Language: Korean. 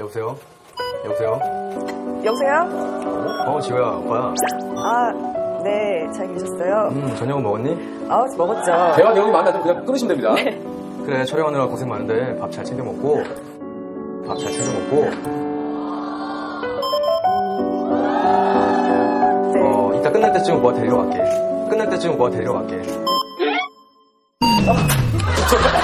여보세요? 여보세요? 여보세요? 어, 어 지호야, 오빠야. 아, 네, 잘 계셨어요? 음, 저녁은 먹었니? 아, 먹었죠. 대화 내용이 많은데 그냥 끊으시면 됩니다. 네. 그래, 촬영하느라 고생 많은데 밥 잘 챙겨 먹고, 밥 잘 챙겨 먹고, 네. 어, 이따 끝날 때쯤 오빠 데리러 갈게. 끝날 때쯤 오빠 데리러 갈게.